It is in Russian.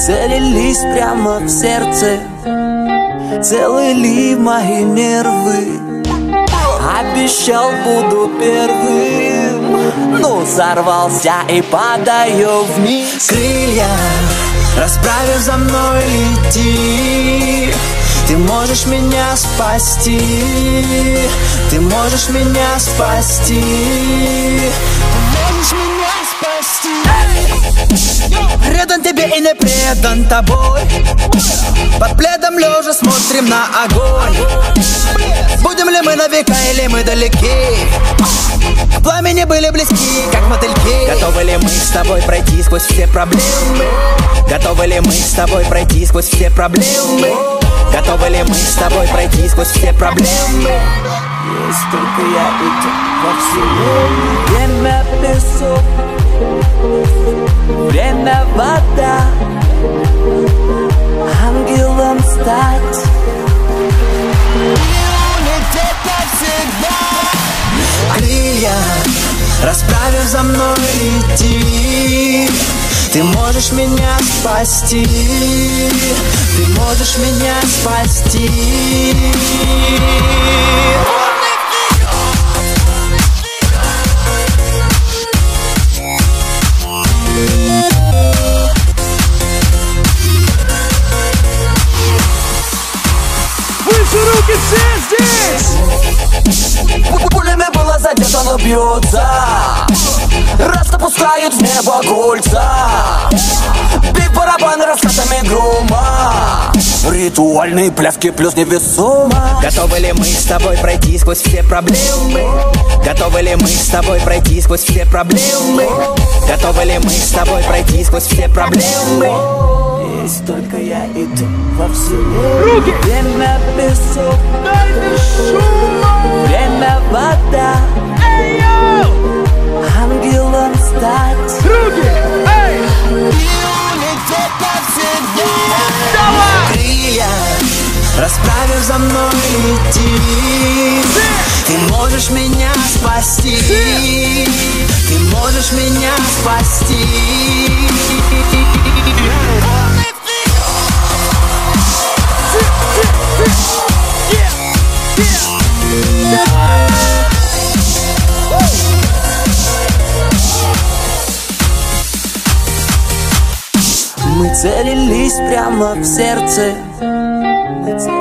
целились прямо в сердце Целыли мои нервы. Обещал буду первым Ну, сорвался и падаю вниз. Крылья расправив за мной лети. Ты можешь меня спасти Ты можешь меня спасти. Ты можешь меня тебе и не предан тобой. Под пледом лежа смотрим на огонь. Будем ли мы на века или мы далеки? В пламени были близки, как мотыльки. Готовы ли мы с тобой пройти сквозь все проблемы? Готовы ли мы с тобой пройти сквозь все проблемы? Готовы ли мы с тобой пройти сквозь все проблемы? Есть только я и во вселенной Время песок Время вода. Ангелом стать. Крылья расправив за мной лети Ты можешь меня спасти. Ты можешь меня спасти бьется Раз опускают в небо кольца Бей барабаны раскатами грома Ритуальные плявки плюс невесомо Готовы ли мы с тобой пройти сквозь все проблемы? Готовы ли мы с тобой пройти сквозь все проблемы? Готовы ли мы с тобой пройти сквозь все проблемы? Есть только я и ты во вселенной Руки! Время песок, Дайте шума! время вода расправив за мной лети Ты можешь меня спасти. Ты можешь меня спасти. Мы целились прямо в сердце Let's